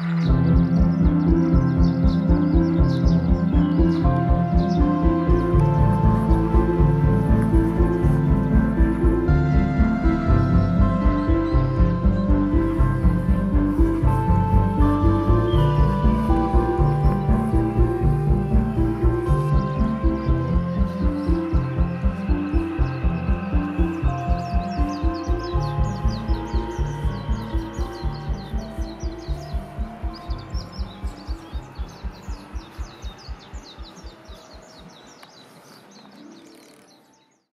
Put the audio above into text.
Mm-hmm.